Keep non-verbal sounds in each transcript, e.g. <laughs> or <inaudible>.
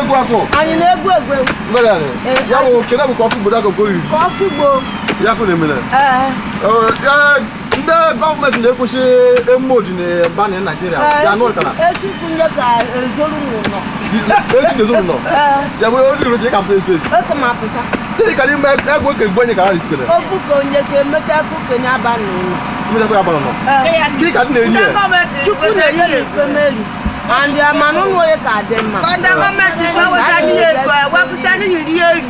egwu akụ anyị na-egwu egwu e, e. ya bụ kene bụ kọfị gbo dakọ gori kọfị gbo ya kụ na-emere e, ndị gọọmenti na-ekwesị emume odina ba na naijiria ya nụ ọkara echi na-ezoro nọ. Ya bụ ori roche kapsa eso eso dịka n'ime egwu oke gbenye ka ha risikere ogbu ka onye ka emecha kụkenye abalị ụlọ kí ni kàdí nà èyí ẹ. kí ni kàdí nà èyí ẹ and their man no know you can them man. Kọ́ńdà gọ́ọ̀mẹ̀ntì fún wọ́sá ní ego ẹ̀ wọ́n kúsá ní yìí ní èrì.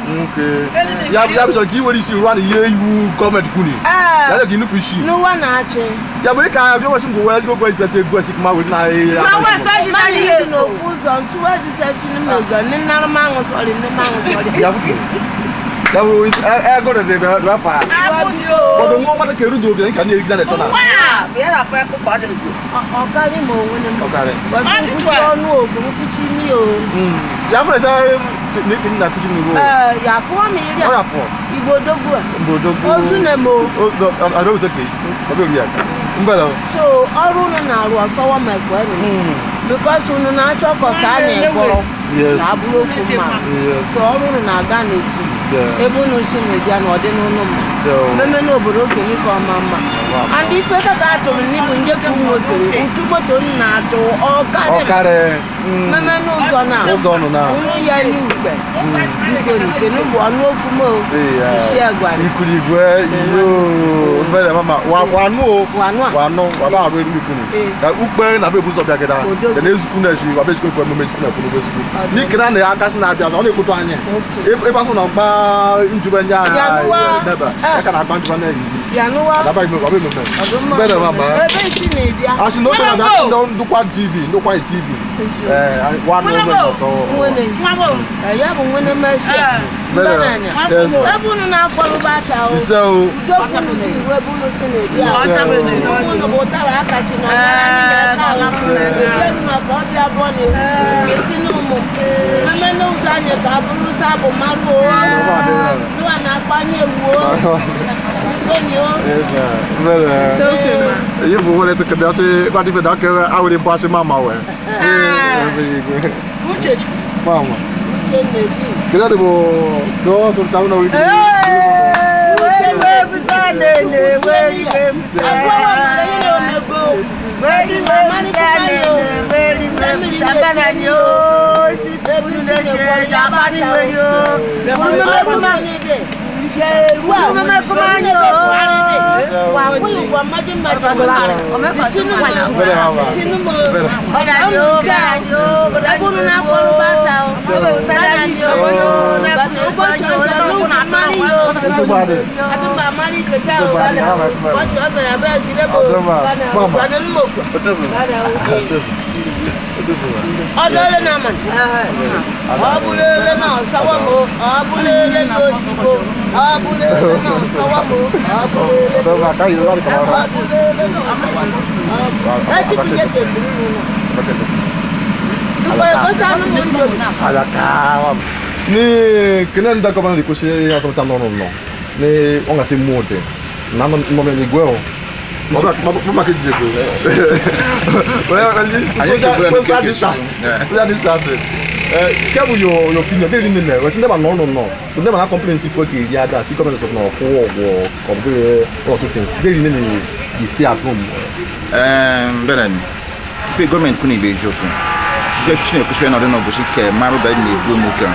Yabu yabu sọ kì í wọ́n sì wá ní yé iwu gọ́ọ̀mẹ̀ntì kú ni. Yàtọ̀ kì í nu fi ṣì. Ní wọ́n náà ṣe. Yabu ní ká bí wọ́n sì ń gbowó ẹ̀sìn gbogbo ẹ̀sìn ẹ̀sìn gbogbo ẹ̀sìn kúmá wòlé náà. Máa wọ́n sọ yìí sọ ní yé. Máa ní yé Dabu ẹ gbọ́dọ̀ de bẹ bẹ fa. Bọ̀dọ̀ ŋo mọ̀tò kẹrù dùn obìnrin kan ní erigbọ́n ẹ̀tọ́ náà. Wáyà bìyà rà fún ẹkọ pàdé gbò. Ọ̀ká ni mò ni? wọlé. Ọ̀ká rẹ̀. Bọ̀dọ̀ mo kú tí ọ̀nù o, mo kú tí mi o. Yà fún ẹsẹ̀ ní kí n nà kújú mi wò. Yà fún mi rí ẹ̀. Ọ̀rà pọ̀. Ìgbòdógù ẹ̀. Ìgbòdógù. Ojú nà mo. Àdó mi sẹ́kì, ọbẹ̀ So ọrụ unu na-arụ ọsọ wọ ma ẹ̀fọ́ ẹ̀ nù. Because unu na-achọ kọsa a na-ekpọrọ. ka a bụrụ ofu mmadụ. so ọ bụrụ na aga na-etu ebe unu si na-ebịa na ọdị n'ụlọ mma. Mmemme n'obodo okenye ka ọma mma. And ife kaka atụrụ n'ibu njekwa ụmụ otere ntugboto na-atụ ọkarị mmemme n'ụzọ na ụzọ nụ na nri ya n'igwe biko nke n'ụgbọ ọnụ okwu m isi agwa ikuru igwe iyo mfere mama. Wanụ o. Wanụ waba arụ eru ikuru ka ukpe na bụ ebuzọ bịagịda ya na ezukwu na echi waba ejikwa ekwe emume ezukwu na ekwu ezukwu n'ikere a na akasị na-abịa ọ na-ekwutu anyị ebe asụ na mgba njube nye anyị nebe ka na agba njube na-eyi Bẹ́ẹ̀ni mama, a ṣe ló bẹ̀rẹ̀ bí a. Ṣe lọ ń dúpá TV, ń dúpá TV one woman or so. Winning. I have a winning machine. Ebu no na akwalu bata o. So. Ebu no ni ebu no fini bi a. Ọta mi ni. Ebu no bo tara akachi na ọmọ náà ní ẹ̀ka àwọn. Ebi ma kọ bi abọ ni ewu. Esi ni ọmọ. Mẹ́mẹ́ ní ọ̀sán yẹn kà á burú sáàbù máa ń bọ̀ ọ́. Níwà náà pa ní ewu o. Ye pou wole te kede ase, kwa di fe da ke a wole mpa mama we. Mouche chou. Mama. Kede de bo, do sou ta wina wili. We msane ne, weli we msane. Weli we msane ne, weli we msane. Sabana nyo, sisi kule je, jabani we yo. Mouche mouche mouche ṣe irú àwọn ìṣòro tó wà wà fún ìwà májèmájè sáré sínú mọ sínú mọ ọmọ ìjà ẹkúnú náà kọlu bàtà o bàtà ni o bọ́jú ọ̀sán ló wà mari o àti bà mari jẹjẹ o bọ́jú ọ̀sán yà bẹ́ẹ̀ jíde bò bàdé ló mọ̀ kù. Ọdún lẹ́nu àmàlà, ọ̀bùn lẹ́nu ọ̀sáwọ́ mọ́, ọ̀bùn lẹ́nu òtí mọ́. Ni kenen da koman di kouche yon sa mwen tan nan nan nan Ni on gase mwode Nan nan mwen mwen gwe yo Mwen maki dije kwe Mwen maki dije kwe Mwen maki dije kwe Mwen maki dije kwe kẹ́bù yóò yóò pinnu ọ̀gẹ́rẹ́ nínú ẹ̀ ẹ̀sìn dẹ́gbà nọ́ọ̀nù náà kò dẹ́gbà náà complain sí fúlẹ́kì yìí yáda sí gọ́ọ̀mẹ̀ntì sọ̀kùnà ọ̀kú ọ̀wọ̀ ọ̀gbẹ́rẹ́ one or two things. Dẹ́rì nínú yìí stay at home. Um, bẹ́ẹ̀ ni. Ife gọ́ọ̀mẹ̀ntì kún ìlú ìjọ fún? Ife kíkún ẹ̀kú sẹ́yìn ọ̀dọ́ náà gòsì kẹ́? Márùn bẹ́ẹ̀ ni èbú mu kàn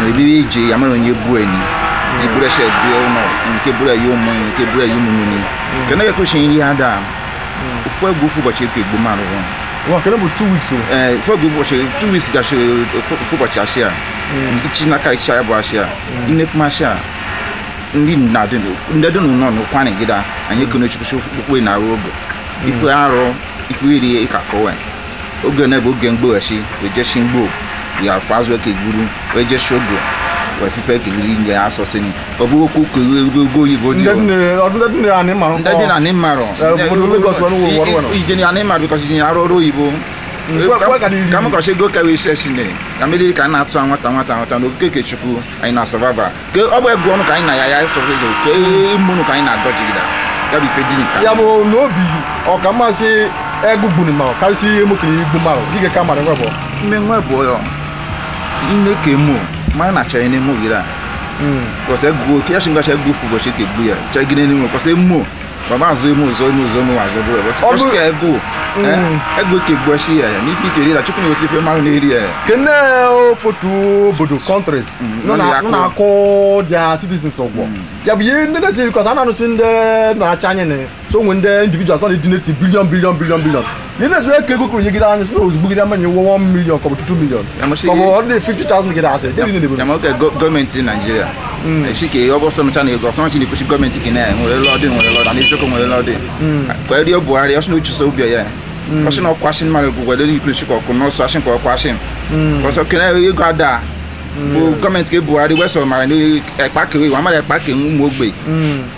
ní ibi ìje amẹ́rin yẹn bú ẹni. Ibúrẹ́ ṣe bí ẹ ọ̀nà nìké búrẹ́ yóò mọ nìké búrẹ́ yóò mú ni. Mm. Kẹ́nẹ́kẹ́ kó ṣe yín yáda mm. òfú ẹ̀gbọ́n fún bọ̀ṣẹ́ kò ègbó márùn-ún Wa kana bu 2 weeks o. Eh, for go hmm. watch 2 weeks da she for watch ashia. Ichi na kai shia bu ashia. Inek ma shia. Ndị nnadụ nnadụ nọ n'ụkwa na gida anyị kene chukwu kwe na rogo. Ife aro ife iri e ka kowe. Oge na bụ oge mgbo eshi, ejeshi mgbo. Ya fazu ke guru, ejeshi ogo. fífẹ́ kiri ń yẹ aṣọ sí ni ọ̀bùwò kó kiri gbogbo òyìnbó ni o. ndẹ́dí ni àní màrún. ndẹ́dí ni àní màrún. ìjẹ́ ni àní màrún because ìjẹ́ ni aróró òyìnbó. Mm, kàmú kò ṣe gòkè research ni kàmílí kà ń na tún àwọn tàwọn tàwọn tàwọn lókè kéèké chukwu àyìn na survivor ké ọ̀bọ̀ ẹ̀gbọ́n ọ̀nù kà ń na yàyà sọ̀rọ̀ ké ìmúnu kà ń na dọ́jì gidà yàbí fẹ́ dín nìkan. yàbò n'obi ọ̀kà máa ṣe ẹgbùgbùnì mà kárí sí emokiri gbùmà ọ̀ yíkẹ́ ká màrẹ́ wẹ̀ bọ̀. mi ń wẹ̀ bọ̀ yọ ilé kèémù mara na chai nemu gira. Hmm. Kose gu kia shinga chai gu fugo chike gu ya. Chai gine nemu kose mu. Baba zo mu zo mu zo mu wa zo bro but kose ke gu. Hmm. Eh, eh egu ke gu shi ya ni fi ke rira chukuni osi fe maru ne ria kene o fotu bodo countries. No na no na citizens ogbo hmm. ya ye nene se because ana no sin de na chanye ne. So when the individuals not the dinity billion billion billion billion yìnyín sọ eke kúkúrú yìí gidan sinú òsùgbù gidan mẹ́ni wọ́n one million kọ̀bù two two million kọ̀bù ọdún fifty thousand gidan ase débi nílẹ̀ bolo. yamakẹ gọọmenti nàìjíríà esike ọgọsọmi tani ọgọ fún ọtí kusi gọọmenti kìnnà ńwere lọdẹ ńwere lọdẹ àti ìṣoko ńwere lọdẹ kọ̀ẹ́dì buhari ọ̀sùn ojú sọ ubi ọ̀yẹ́ ọ̀sùn ọkọ̀ asin mari gbogbo ẹ̀dẹ́ ìkúlùsí kọ̀ọ̀kọ̀ n'ọ̀sọ̀ asin kọ̀ọ̀kọ̀ asin kọ̀ọ̀sọ̀ kìnnà ego ada bo gọọmenti ke buhari wẹsọ mara ní ẹ̀pá kẹwé wàmàlẹ̀ ẹ̀pá kẹwé ń mú ogbe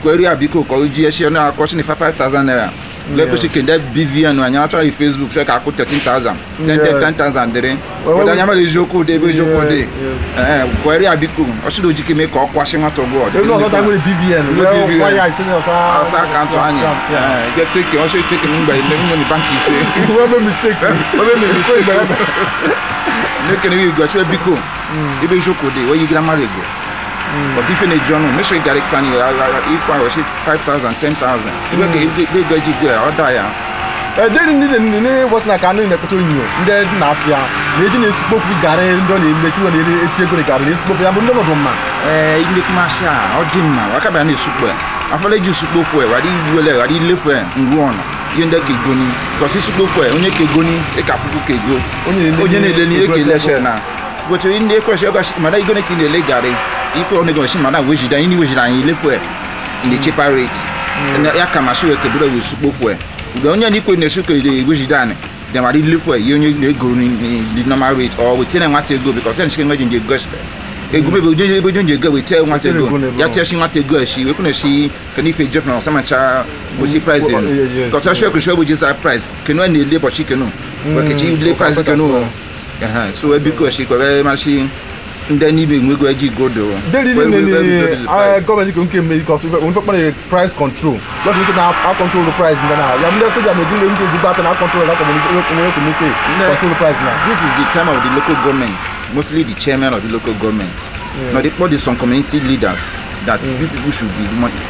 kọ̀ẹ́dì àbíkò kọ̀ọ́ jí ẹṣẹ́ ọ̀nà akọ́sí ní five five thousand naira lẹ́kọ̀ọ́ sí kìndẹ́ bvn wa nyama tsɔ yi facebook fɛ k'a ko thirteen thousand. Ten ten ten thousand dere wọ́n nyama le zoko de ebe zoko de ɛɛ gɔri abiko ɔsi do jiki mi kɔ kɔ asi ma tɔ gbɔ ɔdi mi kɔ ɔdi bvn ɔdi ɔsa kanto anyi ɛɛ ɛdɛ teke ɔsi teke mi gba yi lɛ mi ni banki se wọ́n bɛ mistake wọ́n bɛ mi mistake ne kɛnɛ bi gɔ ɛsɛ biko ebe zoko de oyi girama le gɔ. Because if in a journal, make sure you direct any. If I was say five thousand, ten thousand, 10,000, you get big budget there or die. Then in the name was like I know in the Cotonou, then Nafia. Major is supposed to get in the embassy when it is a good garden. It's supposed to be a number of man. In the Masha or Dimma, I can't be any super. I follow you supposed for where I will, I live where you want. ihe ndị kego ni because isigbo fọ onye kego ni ịka afụkwu kego onye na-ele na eke leshe na gotere ndị ekwesị mara igone ka ị na-ele garị ikwe one go shima na weji da ini weji da e in the ya kama shi we ke bure we sukpo fu e ugbe onye ni kwe ne shuke de weji da ne dem ari e ye onye ne goro ni the normal rate we tene nwate go because en shike ngajin je gush egu mebe ojo ebe ojo nje go. we te nwate go. ya te shi nwate go shi we kuna shi kan ife jeff na sama cha we see price in. Because ashwe ku shwe kenu ne labor chicken no we ke chi kenu so ebi go shi ko be machine ndị n'ibe nwego eji godo the reason ni gọọmenti nke mme because wọn fẹ́ pọ́n price control lọ́dọ̀ ní kí na a control the price ndana yàrá ndé sójà méjì lè ndé jìgbà tó na a control that community control the price na. this is the time of the local government mostly the chairman of the local government yeah. the body put some community leaders that mm. people should be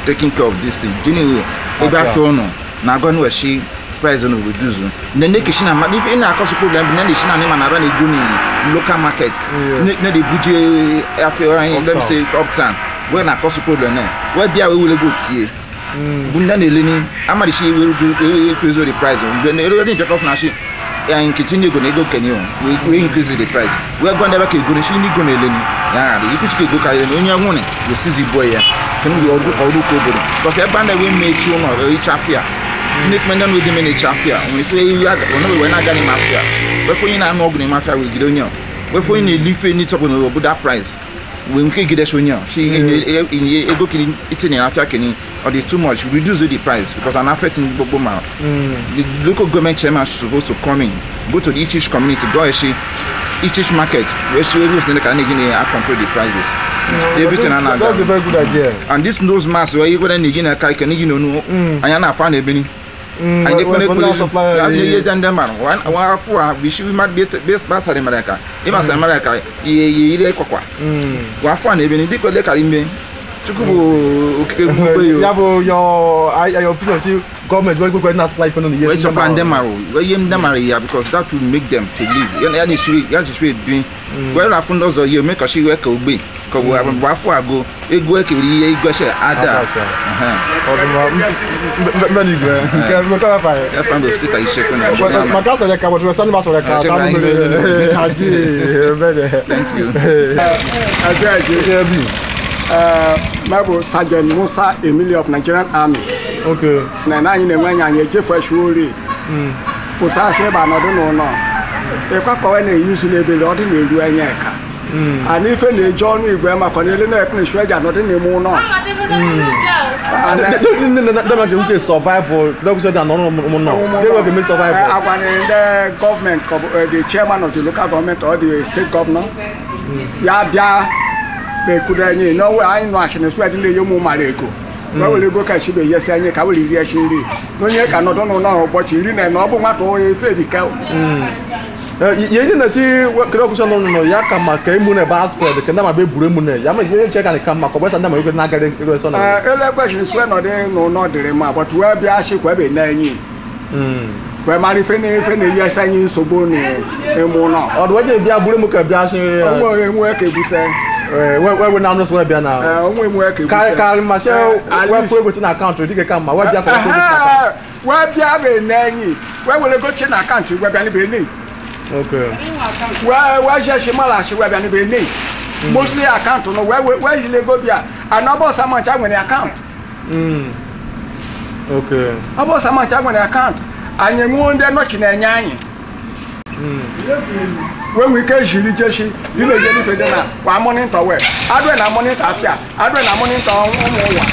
taking care of this thing generally ebe afọ ọnụ na-agwa n'ụwa price na reduce na ne ke shina if ina cause problem na ne shina ne ma na ba na go ni local market. Oh, na dey buje afia hin let me say uptown. Where na cause problem na. Where bia we will go tie. Mm. Bunda na eleni amari shi we do increase the price we na everything talk na shi ya nkiti ni go na ego kenyo we increase the price. We go na ba ke go na ni go na eleni ya na ikuchi ke go carry na onye nwune we seize boy ya kenu yo go ka odu ko because e ba na we mechi uno e chafia nick mende no di mini chafia wɔn so ewi aga wɔn no wɔ na aga ne mafia wɔfo yi na ano ɔgu ne mafia wɔ egyina onyaa wɔfo yi na elife ni tɔpɔ na wɔ price wɔn nke gida so onyaa she enye enye ego kini iti ne afia kini ɔdi too much. Reduce the price because an affect ni gbogbo hmm. the local government chairman suppose to come in go to each each community go eshi each each market wey she wey we the kind of control the prices. Hmm. No, everything and that's a very good hmm. idea. and this nose mask wey you go there nigeria kai kenigino nu anya na afa na ebini ande kone kone ande ye jande mar wan wa fu a bishi ma bet bes ba sare mara ka e ma sare mara ka ye e ile kokwa wa fu an ebe ni dikole karimbe Chukwubu Okekegbu You have uh, your uh, your opinion. See, government wey go na supply fund on the year. Wey supply dem aro, wey yem ya because that will make them to live. Yan yan isiri yan isiri bin. Wey na fund us ye make us wey ka ogbe. Ka wo wa fo ago, ego e kiri ego se ada. Ọdún mọ ní ìgbẹ́, kẹ́ ló tọ́ fà yẹ. Ẹ fan bẹ̀ sísè iṣẹ́ kún náà. Màkà sọ̀rọ̀ kà bọ̀tún sani bá sọ̀rọ̀ kà tá mi lè ajé bẹ́ẹ̀ dẹ̀. Thank you. Ajé ajé uh, Sergeant Musa Emily of Nigerian Army ok na na anyị na-enwe anya anyị echefu echu ori pụsa asị ịba nọdụ n'ụlọ ịkwakọwe na-eyuzu n'ebele ọ dị na-eru anya ka ana ife na-eji ọnụ igwe makwa na ele na-ekpe na echu eji anọdụ n'ime ụlọ kì í nke survival lọ́kùsọ̀ dà nọ́nù ọmọ náà dẹ́mẹ̀ kì í make survival. agwara ndị gọọmenti eh, the chairman of the local government or the state governor ya bịa ekuru anyị n'ọnwa anyị nọ achị na esu adịla enye ụmụ mara ego ka were ego ka chibe yesi anyị ka were iri echi nri na ka nọdụ n'ụlọ ọrụ ụbọchị iri na ọ bụ nwata onye efe dịka yenye na si kere ọkụsọ nọ nọ ya ka maka emu na ebe aspọd ka ndị maba eburu emu na ya ma ihe nche ka ka maka ọgbasa ndị maba na-agara ego sọ na ele kwesịrị sue nọ n'ụlọ dịrị ma bọtụ wee bịa shi kwa ebe na-enye kwee mara ife na ife hmm. na eyi asa anyị nsogbu na. Emu nọ ọdụ wee bịa buru emu ka bịa shi ya onwe eh, ka ebusa wewe na amnesty wewe bịa na karị karị ma sie wepụ egochi na akaụntụ dịka ka mma webịa ka webịa bụ n'enyi wewere gochi na akaụntụ webịa n'ebe ne wejeshi malashi webịa n'ebe ne mostly akaụntụ nọ weyile ego bịa anọbọsa macha nwere akaụntụ ọbọsa macha nwere akaụntụ anyị enwuo ndị nọchi na-enye anyị wee nwee ike jiri jeshi ile je n'ife dị na wa monitọ wee adwe na monitọ afịa adwe na monitọ ụmụ ụwa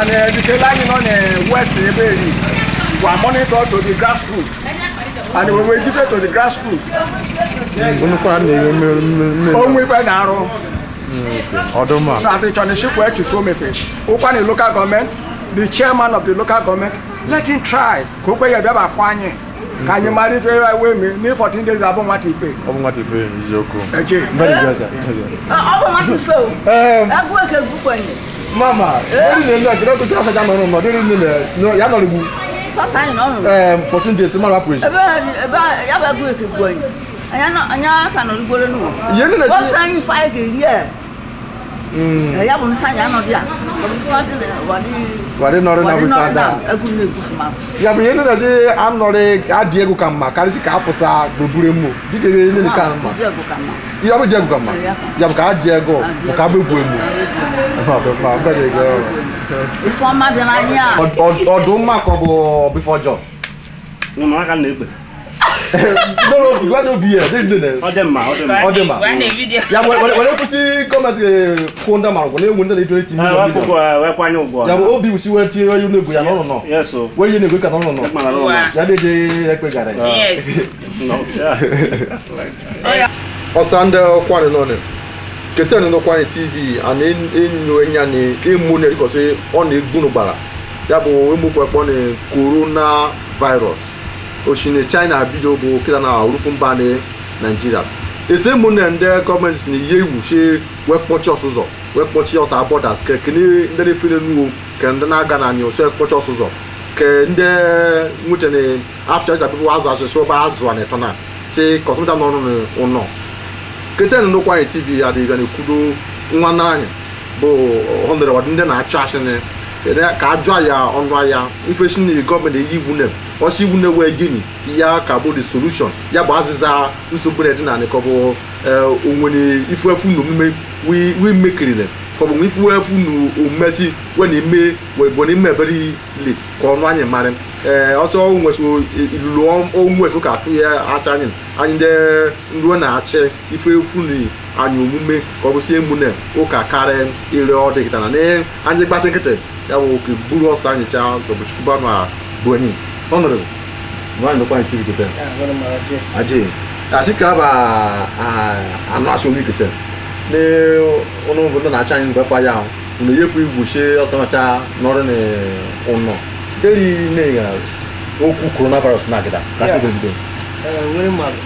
and edikele anyị nọ na west ebe eri wa monitor to the grassroots and we were given to the grassroots unu kwa na ye me me onwe ife na-arụ odoma so adịchọnishikwa echufu omefe ụkwa na local government. The chairman of the local government. Let him try. Ka o kwe ya bịaba afọ anyị Can you marry ife iwe me? n'i 14 days abụ nwata ife ọ bụ nwata ife eziokwu ọ bụ nwata ife o agụ eke gufanye mama ndị ndị ọjọọ kwụsị afọ ya No, nọdụ ndị ya nọrọ ugbu fourteen days mara apụ eji ya bụ agụ eke gbuo anyị anyị aka nọrọ ugboro n'ụwa ọ sị anyị fa ege rie ya bụ say, anyị anọdụ ya wade nɔre na abusa da ya bi yene na se anɔre adi ego kan ma kari si ka apusa gbobure mu dike ne ne kan ma iya bi jɛ ego kan ma ya bi ka adi ego o ka bɛ bu na egbe. n'obi obi ya were kwụsị gọọmenti kwụ ndị mara ụgwọ na-enwe ndị na-edo eti ya bụ obi wụsi wee tinye onye n'ego ya n'ụlọ nọ were ihe na-egwe ka n'ụlọ nọ ya na-eje ekpegara ya ọsa ndị kwari nọ kete nínú kwari tv àná enyo enya ni ọ na egbunu gbara ya bụ emu pẹpọ ni coronavirus. Oshine china bido bụ kịta na rufu mba na naijiria ese mụ na ndị gọọmenti na ihe iwu shi wee kpọchi ọsụzọ wee kpọchi ọsa bọdas ke kene ndị na-efere nuwo ke ndị na-aga na anyị otu ekpọchi ọsụzọ ke ndị nwuche na afịa ka pipụ azụ asịsị ọba azụ a na si kọsịmịta nọ n'ụlọ ụnọ keten nnukwu anyị tv adịghị na-ekwudo nwa nna anyị bụ ọnọdụ ndị na-achọ achịnị ka ajụ ya ọnụ ahịa ife si na gọọmenti eyi iwu ne ọ sị iwu na-ewe gini ya ka bụ the solution. Ya bụ azịza nsogbu na-edị na ka ọ bụ o nwere ifu efu na omume wi mekirine ka ọ bụ ifu efu na omume si we na ime bụ na ime very late. Ka ọnụ anyị marị ee ọsọ ilulu onwesị ka atụ ya asị anyị anyị ndị nruo na-achị ife efu na anyị omume ka ọ bụsị emu na ụka karịa ire ọ dịkịta na anyị gbachi nkịtị ya bụ oke buru ọsọ anyị cha zọbụchukwu ma bụ enyi Honorable, Nwanyi Lokwanyi TV Kutem. Aje. Asị ka aba anụ omi Kutem. Na ụnụ bụ ndị na-acha anyị mgbe ya ụnụ yefu igwuchie ọsọmacha n'ọrụ na ụnọ. Deri na okwu coronavirus na-agịda. Kasị gozugbo. Nwere mmadụ.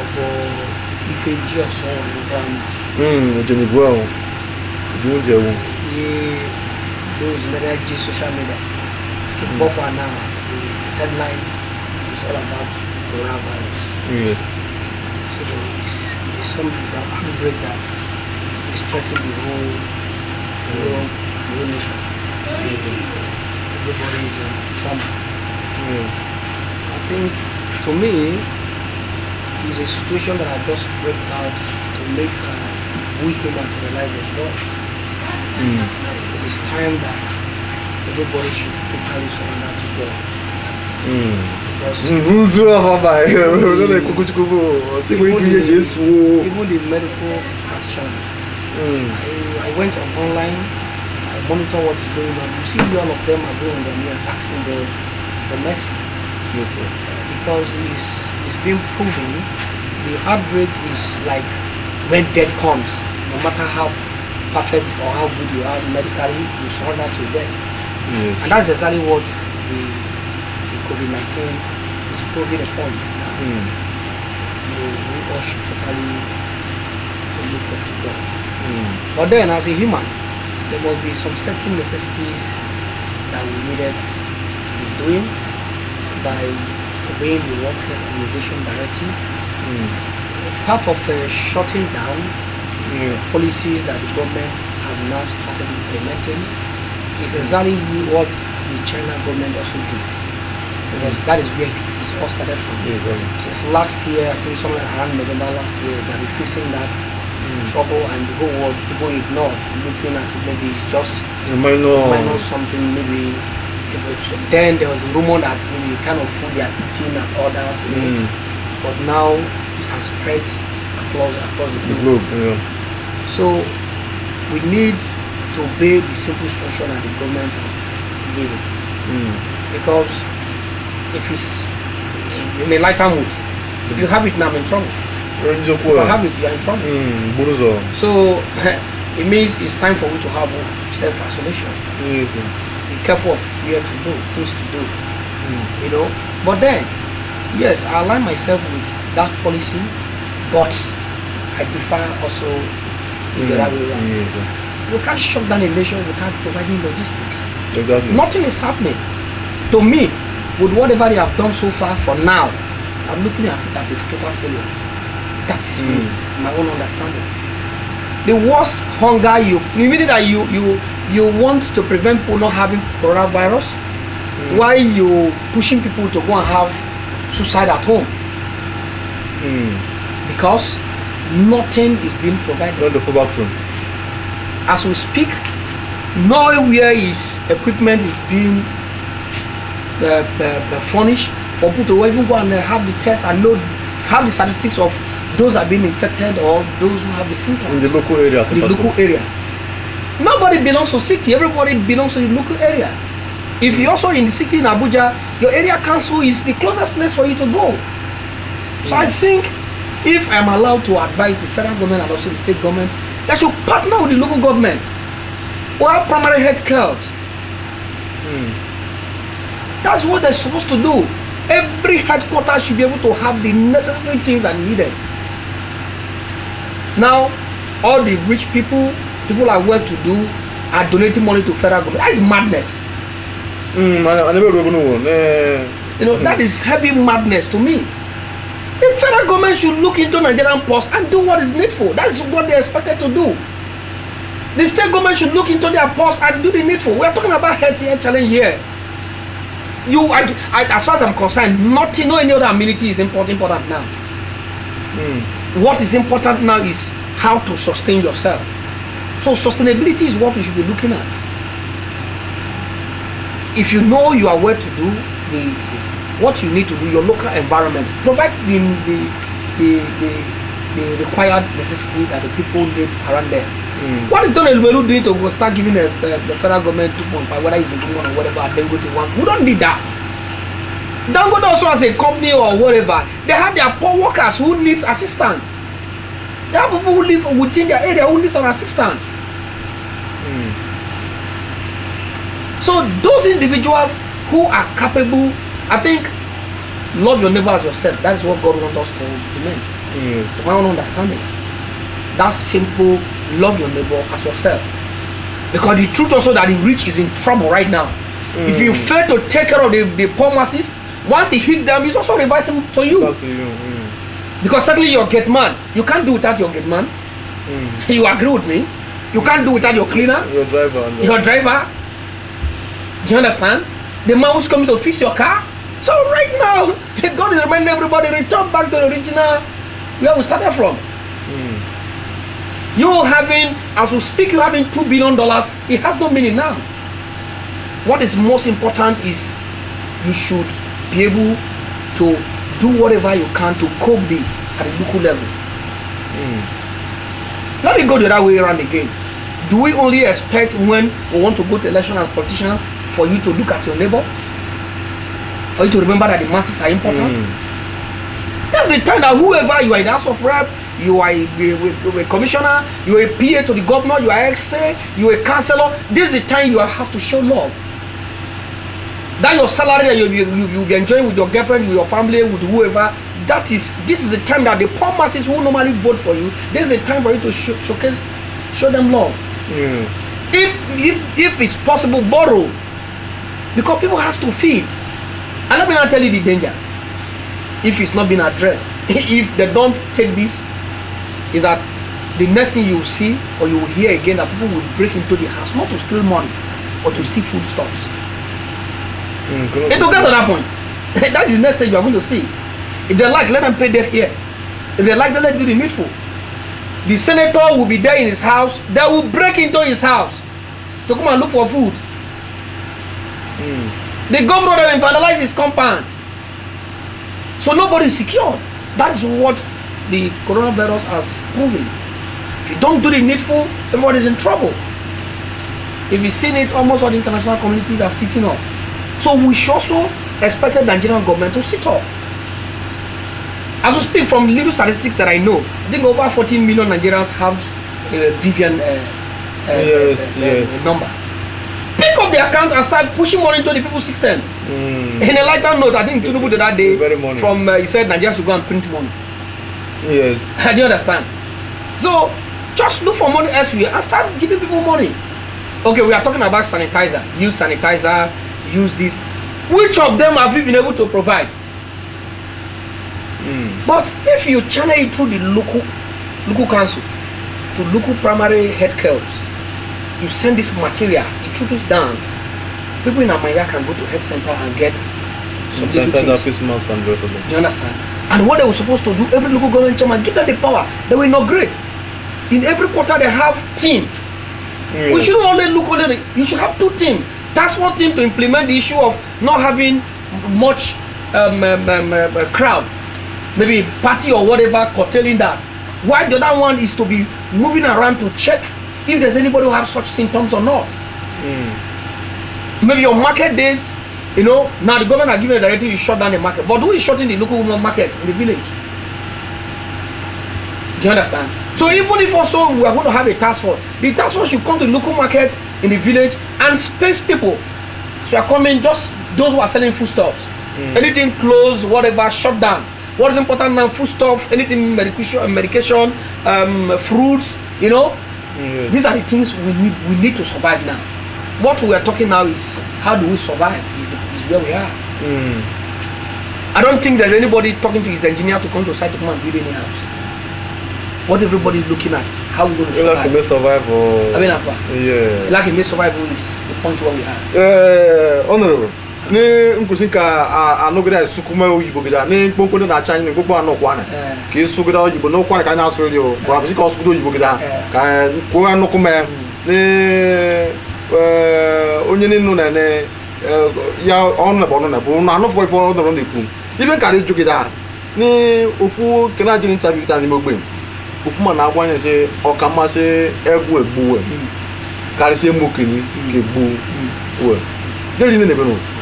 Ọbụ ife ji ọsọ ọrụ ụgbọ ala. o ahụ. Ojenibụ o those that jí social media keep mm. for now the headline is all about coronavirus yes so it's, it's some it's an outbreak that is threatening the whole the whole, the whole nation everybody is in trauma mm. I think to me, it's a situation that I just worked out to make uh, we human to realize there's God. Mm. It is time that everybody should totally surrender to God. Mm. Because nzu ọfọba ọ na-ekwukwu chukwu bụ ọsịkwa ibu ihe ji esu o even the medical practitioners, Mm. I, I went on online, I monitor what is going on. You see, all of them are going on there asking the, for mercy. Yes, sir. because it's, it's been proven the outbreak is like when death comes, no matter how perfect or how good you are medically, you surrender to death. Yes. And that's exactly what the, the COVID 19 is proving a point that Mm. you we all should totally look up to God. Mm. But then, as a human, there must be some certain necessities that we needed to be doing by obeying the World Health Organization directive. Mm. Part of uh, shutting down. Policies that the government have now started implementing is exactly what the China government also did. Because that is where it's all started from. Um, Since last year, I think somewhere around November last year, that we facing that trouble and the whole world people ignored looking at it maybe it's just a minor. minor something maybe then there was a rumor that maybe the kind of food they are eating and all that you know. Mm. but now it has spread across across the The globe globe. Yeah. So we need to obey the simple instruction that the government have given Mm. because if it's in a lighter mood if you have it now I'm in trouble Eziokwu if I a. have it you are in trouble Mm. So <laughs> it means it's time for we to have self-isolation. Yes. Be careful of where to do, things to do. You know. But then, yes, I align myself with that policy, but I differ also Mm. in the way around. Yes. You can't shut down a nation without providing logistics. Exactly. Nothing is happening. To me, with whatever they have done so far for now, I'm looking at it as a total failure. That is me, mm. my own understanding. The worst hunger you, you mean that you you you want to prevent people not having coronavirus, mm. while you pushing people to go and have suicide at home Mm. because nothing is being provided. Not the back to. as we speak, nowhere is equipment is being uh, uh, uh, furnished for people to even go and uh, have the test and know have the statistics of those that are being infected or those who have the symptoms In the local areas. the local area. Nobody belongs to city. Everybody belongs to the local area. If you're also in the city in Abuja, your area council is the closest place for you to go. So I think if I'm allowed to advise the federal government and also the state government, they should partner with the local government or primary health clubs. That's what they're supposed to do. Every headquarters should be able to have the necessary things that are needed. Now, all the rich people, people are well to do, are donating money to federal government. That is madness. Mm. I never know. No. You know, that is heavy madness to me. The federal government should look into Nigerian post and do what is needful. That is what they are expected to do. The state government should look into their post and do the needful. We are talking about health here challenge here. You, I, I, as far as I'm concerned, nothing, no any other amenity is important, important now. Hmm. What is important now is how to sustain yourself. So sustainability is what we should be looking at. If you know you are where to do the, the what you need to do, your local environment, provide the the the, the, the required necessity that the people needs around there. Hmm. What is Don Elumelu doing to start giving the, the, the federal government 2.5, whether it's in one or whatever, and then go to one? We don't need that. Dangote also as a company or whatever, they have their poor workers who needs assistance. There are people who live within their area who need some assistance. Hmm. So those individuals who are capable, I think, love your neighbor as yourself. That is what God wants us to implement. Mm. My own understanding. That simple, love your neighbor as yourself. Because the truth also that the rich is in trouble right now. If you fail to take care of the, the poor masses, once he hit them, he's also revising to you. To you. Mm. Because certainly your gate man, you can't do without your gate man. Mm. You agree with me? You can't do without your cleaner, Your driver. Your driver. Do you understand? The man who's coming to fix your car. So right now, God is reminding everybody return back to the original where we started from. You having, as we speak, you having two billion dollars. It has no meaning now. What is most important is you should be able to do whatever you can to cope this at a local level. Let me go the other way around again. Do we only expect when we want to go to election as politicians for you to look at your neighbor? For you to remember that the masses are important? That's the time that whoever you are in the House of Rep, you are a, a, a commissioner, you are a PA to the governor, you are XA, you are a councillor. This is the time you have to show love. That your salary that you you you you'll be enjoying with your girlfriend, with your family, with whoever. That is this is the time that the poor masses who normally vote for you. This is the time for you to show, showcase, show them love. Mm. If if if it's possible, borrow, because people has to feed. And let me not tell you the danger. If it's not been addressed, <laughs> if they don't take this, is that the next thing you will see or you will hear again that people will break into the house not to steal money, but to steal foodstuffs. Mm. It will get to that point. <laughs> that is the next stage you are going to see. If they like, let them pay deaf ear. If they like, they let do the needful. The senator will be there in his house. They will break into his house to come and look for food. Mm. The governor they will vandalize his compound. So nobody is secure. That is what the coronavirus has proven. If you don't do the needful, everybody is in trouble. If you seen it, almost all the international communities are sitting up. So we should also expect the Nigerian government to sit up. As we speak from little statistics that I know, I think over 14 million Nigerians have a BVN uh, uh, Yes, uh, uh, yes. uh, number. Up the account and start pushing money into the people's system. Mm. In a lighter note, I think Tinubu did that day from uh, he said Nigeria should go and print money. Yes. <laughs> Do you understand? So just look for money elsewhere and start giving people money. Okay, we are talking about sanitizer. Use sanitizer, use this. Which of them have you been able to provide? Mm. But if you channel it through the local local council to local primary health cares, you send this material, it trickles down. People in Amaya can go to health center and get some little things. face mask, and the rest of them. Do you understand? And what they were supposed to do, every local government chairman, give them the power. They will inaugurate. In every quarter, they have team. We shouldn't only look only. You should have two teams. Task one team to implement the issue of not having much um, um, um, um, uh, crowd, maybe party or whatever, curtailing that. Why the other one is to be moving around to check if there's anybody who have such symptoms or not. Mm. maybe your market days you know now the government are giving a directive to shut down the market. But who is shutting the local woman market in the village? Do you understand? So even if also we are going to have a task force the task force should come to the local market in the village and space people. So you are coming just those who are selling foodstuffs. Mm. anything closed whatever shut down. What is important now? Foodstuff anything medication medication um, fruits you know Yes. these are the things we need we need to survive now what we are talking now is how do we survive is, the, is where we are Mm. i don't think there's anybody talking to his engineer to come to site to come and build any house what everybody is looking at how we going to You like to survive survival. i mean Yeah. like a survival is the point where we are Eh, honorable ne nkwụsị ka anụgịrị anyị sụkwume oyibo gị ne mkpọmkpọ ndị na-acha anyị na mkpọmkpọ anụ ụkwana ka e ị sụgịda oyibo na ụkwana ka anyị asụrụ dị o. Eh. Gwara ka ọ sụgịda oyibo gị eh. ka kwuo anụkwume hmm. ne eh, onye nnu na ne ya ọnụ na ọnụ na bụ na anụ fọ ife ọnụ na ekwu ibe nkarị jụ gị daa ofu kena ajị n'intaviu taa n'ime ogbe ofu ma na-agwa anyị sị ọka mmasị egwu egbuwe. Hmm. Karịsịa mokini ga-egbu hmm. we deri ne na ebe n'ụwa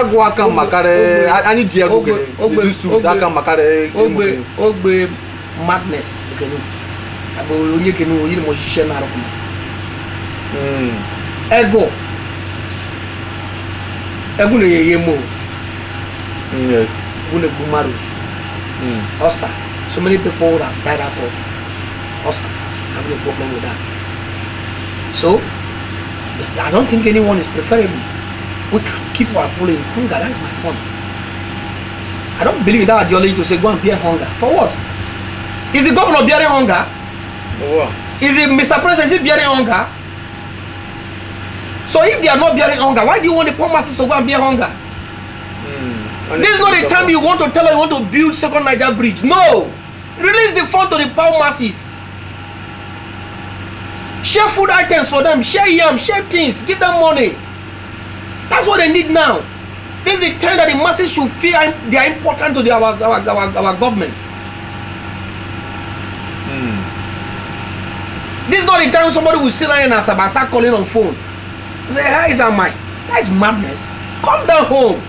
egwu aka makarị anyị ji egwu gịnị suit aka makarị ogbe ogbe madness. Kenu abo onye kenu onye ni mo ṣiṣẹ na arọkùnrin ego egu na yeye mo yes. Egu na egu mmadụ Mm. ulcer so many people have died out of ulcer having a problem with that so i don't think anyone is preferable we can't keep our people in hunger that's my point. I don't believe in that ideology to say go and bear hunger. For what? Is the governor bearing hunger? Is the mr president is he bearing hunger? So if they are not bearing hunger why do you want the poor masses to go and bear hunger? And this is not the time you want to tell her you want to build second niger bridge. No! Release the fund to the poor masses. Share food items for them. Share yam. Share things. Give them money that's what they need now. This is the time that the masses should feel they are important to the, our, our, our, our government. Hmm. This is not the time somebody will sit down in asaba and start calling on phone. Say hey is my that is madness. Come down home.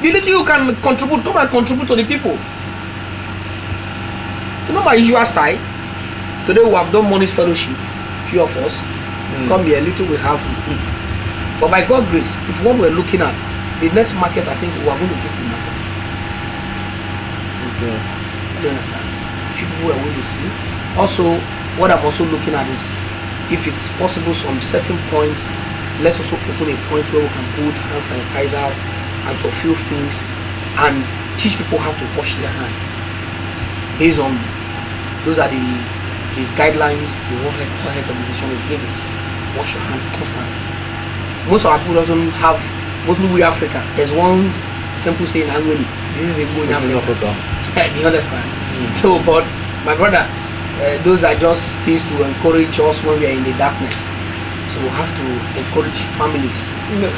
The little you can contribute come and contribute to the people. You know my usual style? Today we have done money's fellowship few of us. Hmm. Come here little we have we eat but by god grace if what we're looking at the next market i think we are going to visit the market. Okay. you understand. Few people we're going to see. Also what i'm also looking at is if it's possible some certain point let's also open a point where we can put hand sanitizers and some few things and teach people how to wash their hand based on those are the the guidelines the World health organization is giving. Wash your hand constantly most of our people doesn't have mostly we africa there's one simple saying annually this is a go in africa do you understand so but my brother uh, those are just things to encourage us when we are in the darkness so we have to encourage families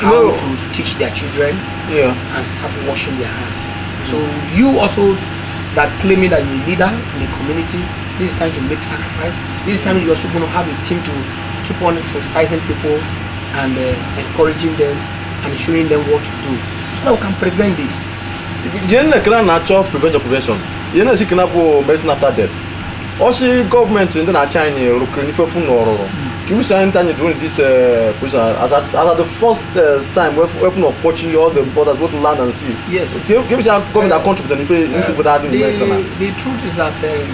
how No. to teach their children Yeah. and start washing their hands. So you also that claiming that you're a leader in the community, this is time to make sacrifice. This is time you're also going to have a team to keep on sensitizing people and uh, encouraging them and showing them what to do. So that we can prevent this. ihe nnekere na-achọ prevention prevention. Ihe na-esi kena bụ medicine after death. Ọchị gọọmenti ndị na-achị anyị rụkiri n'ife fụ na ọrụrụ ka iwusi anyị during this uh, position as at, as at the first uh, time wefu na ọkpọchi all the borders both land and sea Yes. ka iwusi gọọmenti a contribute n'ife n'ife obodo adị n'ime na the truth is that um,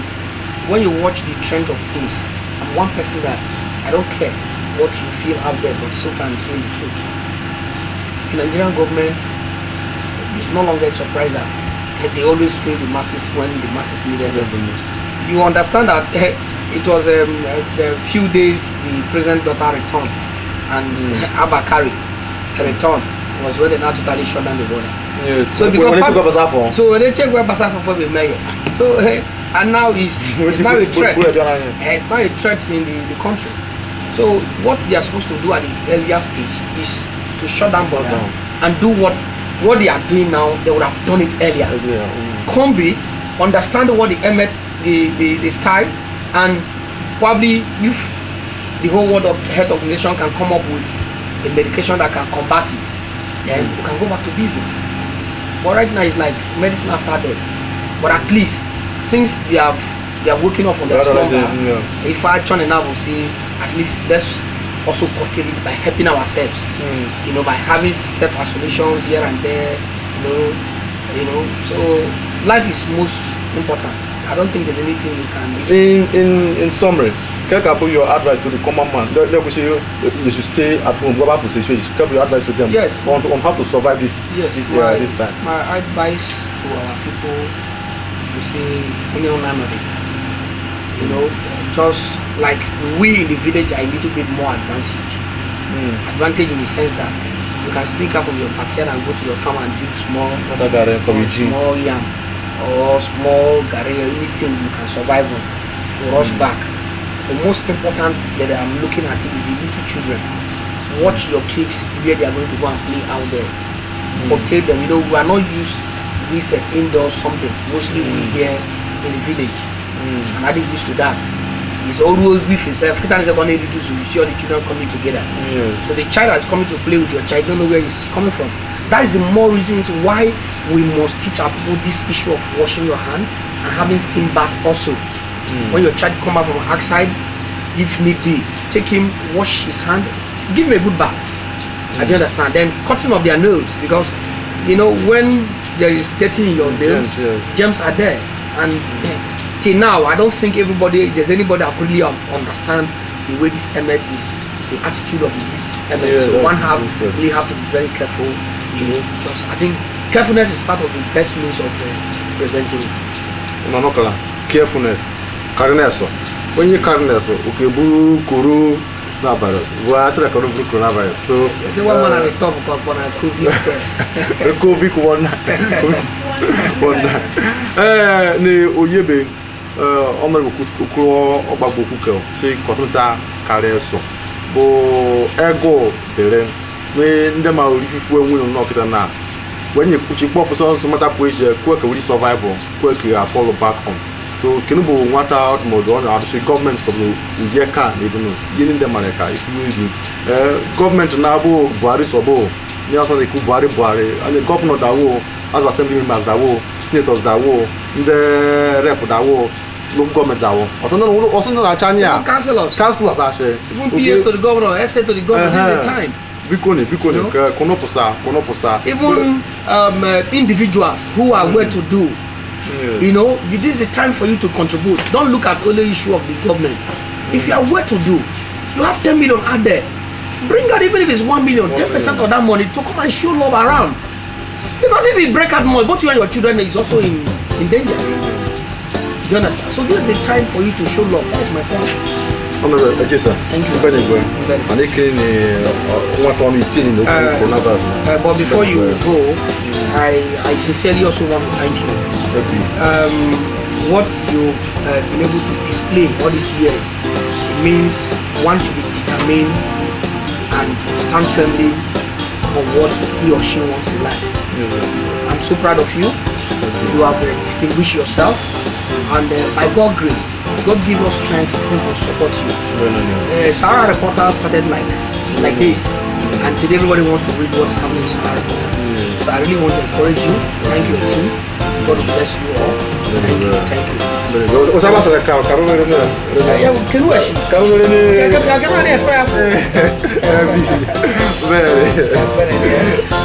when you watch the trend of things, I'm one person that I don't care what you feel out there, but so far I'm saying the truth. The Nigerian government is no longer a surprise that eh, they always fail the masses when the masses needed them the most. You understand that eh, it was um, a, a few days the president daughter returned and <laughs> Abba Kyari returned was when they now totally shut down the border. yes So When- because when chekwa basa afọ So when they check where Basafa for the mayor. So eh, and now it's, <laughs> it's now a threat. Where- where- where? Eh, It's now a threat in the, the country. So what they are supposed to do at the earlier stage is to shut down border down. and do what what they are doing now. They would have done it earlier. Yeah, mm. Comb it, understand what the emits the, the the style, and probably if the whole world of health organization can come up with a medication that can combat it, then we can go back to business. But right now it's like medicine after death. But at least since they have they are waking up from their Rather slumber, yeah. if I turn enough will say at least let's also curtail it by helping ourselves. You know, by having self isolations here and there, you know, you know. So life is most important. I don't think there's anything you can do. in in in summary kekapu your advice to the common man let let me say you you should stay at home go back to situation kekapu your advice to them Yes. on on how to survive this Yes, this, my, uh, this time my advice to our people to say, you none of it. You know, just like we in the village are a little bit more advantage. Advantage in the sense that you can sneak out from your backyard and go to your farm and dig small, Another guy, or Kobe G. small yam or small garri or anything you can survive on. To rush back. The most important that I'm looking at is the little children. Watch your kids where they are going to go and play out there. Protect them. You know, we are not used to this uh, indoor something. Mostly we here in the village. And I didn't used to that. It's always with himself. Time he's going to do so, you see all the children coming together. Yes. So the child that's coming to play with your child don't know where he's coming from. That is the more reasons why we must teach our people this issue of washing your hands and having steam baths also. Mm. When your child come back from outside, if need be, take him, wash his hand, give him a good bath. I do mm. understand. Then cutting off their nails because you know when there is dirty in your nails, Germs, yes. germs are there. And till now, I don't think everybody, there's anybody that really un- understand the way this emet is, the attitude of this emet. Yeah, so one have that's really have to be very careful. You know, just I think carefulness is part of the best means of uh, preventing it. manọkala carefulness carness onye carness oke buru koro na virus bụ achọrọ ka ọ bụrụ coronavirus so You see one man at the top because for a COVID. uh, <laughs> covid one <laughs> one <laughs> ee na oyebe Eh, ọmọdé kúkúrú ọgbàgbọ kúkẹ ọ ṣe kọsọmọta kàrẹ ẹsọ bó ẹgọ bẹrẹ ní ndé ma orí fífú ẹwọn ìrún náà kìtà náà. Wẹ́n yẹ kúchi kpọ́ fún sọ́sọ́ mọ́tà pọ̀ ẹ̀ṣẹ̀ kú ẹ̀kẹ́ wíri survival kú ẹ̀kẹ́ à follow back so kìnnì bò nwata ọdụmọdụ ọ na-adịsị gọọmenti sọbụ uye ka na ebe nọ ihe ndị mara ka ifu iri gọọmenti na-abụ buhari sọbụ ndị asọ na-ekwu buhari buhari. Anyị gọvanọ dawo azụ asembli members senators dawo ndị rep dawo local gọọmenti awụ ọsọ ndị na-acha anya Even councillors, councilors asị even PS to the governor, SA to the governor, this is the time. biko ni biko ni No. ka kụnụpụsa kụnụpụsa Even um, uh, individuals who are well to do, you know, you- this is the time for you to contribute. Don't look at only issue of the government. If you are well to do, you have 10 million out there. Bring out even if it's 1 million, 10% of that money to come and show love around. Because if we break out more, both you and your children is also in, in danger. Do you understand? So this is the time for you to show love. That is my point. ọnọdụ ejesa Thank you. mbenye gwe Very. mana ike ni ọ- nwata ọnụ itinye na okwu Uh, coronavirus Uh, but before you go, I, I sincerely also want to thank you. Maybe. um, what you've uh, been able to display all these years, it means one should be determined and stand firmly on what he or she wants in life. I'm so proud of you. You have uh, distinguished yourself, and uh, by God's grace, God give us strength to help us support you. Uh, Sahara Reporter started like like this, and today everybody wants to read what is happening in Sahara Reporter. So I really want to encourage you. Thank your team. God bless you all. Thank you. Thank you. Mbenye gwe. Ọsọ gbasara ka ka rụrụ ere Yeah, yeah, can you actually? ka rụrụ ere Can can can